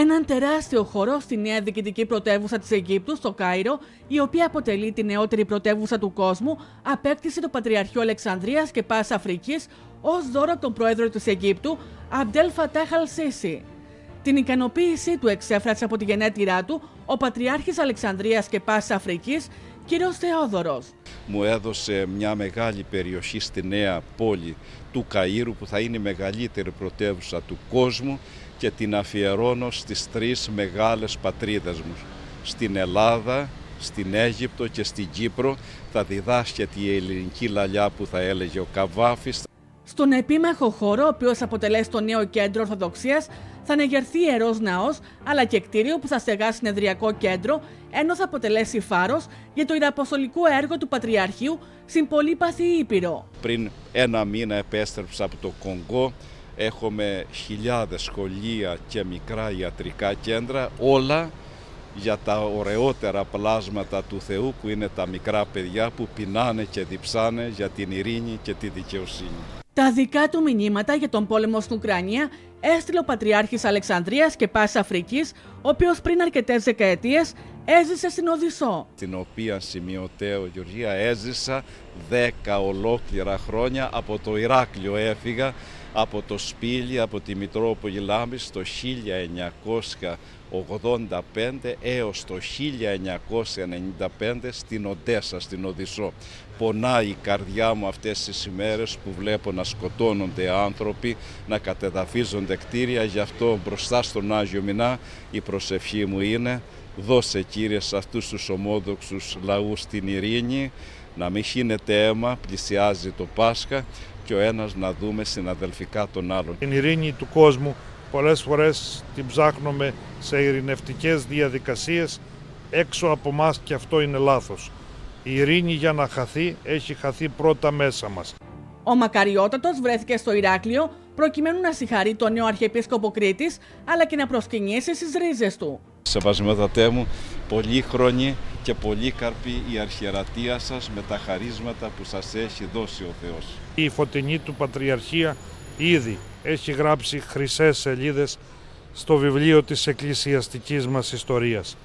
Έναν τεράστιο χώρο στη νέα διοικητική πρωτεύουσα της Αιγύπτου, στο Κάιρο, η οποία αποτελεί τη νεότερη πρωτεύουσα του κόσμου, απέκτησε το Πατριαρχείο Αλεξανδρίας και Πας Αφρικής ως δώρο από τον πρόεδρο της Αιγύπτου, Αμπτέλ Φατάχ Αλσίση. Την ικανοποίησή του εξέφρασε από τη γενέτειρά του ο Πατριάρχης Αλεξανδρίας και Πάσης Αφρικής, κύριος Θεόδωρος. Μου έδωσε μια μεγάλη περιοχή στη νέα πόλη του Καΐρου που θα είναι η μεγαλύτερη πρωτεύουσα του κόσμου και την αφιερώνω στις τρεις μεγάλες πατρίδες μου. Στην Ελλάδα, στην Αίγυπτο και στην Κύπρο θα διδάσκεται η ελληνική λαλιά που θα έλεγε ο Καβάφης. Στον επίμαχο χώρο, ο οποίος αποτελέσει το νέο κέντρο Ορθοδοξίας, θα ανεγερθεί ιερός ναός, αλλά και κτίριο που θα στεγάσει συνεδριακό κέντρο, ενώ θα αποτελέσει φάρος για το ιεραποστολικό έργο του Πατριαρχείου στην πολύπαθη Ήπειρο. Πριν ένα μήνα επέστρεψα από το Κονγκό. Έχουμε χιλιάδες σχολεία και μικρά ιατρικά κέντρα, όλα για τα ωραιότερα πλάσματα του Θεού που είναι τα μικρά παιδιά που πεινάνε και διψάνε για την ειρήνη και τη δικαιοσύνη. Τα δικά του μηνύματα για τον πόλεμο στην Ουκρανία έστειλε ο Πατριάρχης Αλεξανδρίας και Πάσης Αφρικής, ο οποίος πριν αρκετές δεκαετίες έζησε στην Οδυσσό. Την οποία σημειωτέω Γεωργία έζησα δέκα ολόκληρα χρόνια από το Ηράκλειο έφυγα από το Σπήλι, από τη Μητρόπολη Λάμπης το 1985 έως το 1995 στην Οντέσα, στην Οδυσσό. Πονάει η καρδιά μου αυτές τις ημέρες που βλέπω να σκοτώνονται άνθρωποι, να κατεδαφίζονται κτίρια, γι' αυτό μπροστά στον Άγιο Μινά η προσευχή μου είναι δώσε Κύριε σε αυτούς τους ομόδοξους λαούς την ειρήνη, να μην χύνεται αίμα, πλησιάζει το Πάσχα και ο ένας να δούμε συναδελφικά τον άλλον. Την ειρήνη του κόσμου πολλές φορές την ψάχνουμε σε ειρηνευτικές διαδικασίες έξω από μας και αυτό είναι λάθος. Η ειρήνη για να χαθεί έχει χαθεί πρώτα μέσα μας. Ο Μακαριότατος βρέθηκε στο Ηράκλειο προκειμένου να συγχαρεί τον νέο Αρχιεπίσκοπο Κρήτης αλλά και να προσκυνήσει στις ρίζες του. Σεβασμιότατέ μου, πολύχρονη και πολύκαρπη η αρχιερατεία σας με τα χαρίσματα που σας έχει δώσει ο Θεός. Η φωτεινή του Πατριαρχία ήδη έχει γράψει χρυσές σελίδες στο βιβλίο της εκκλησιαστικής μας ιστορίας.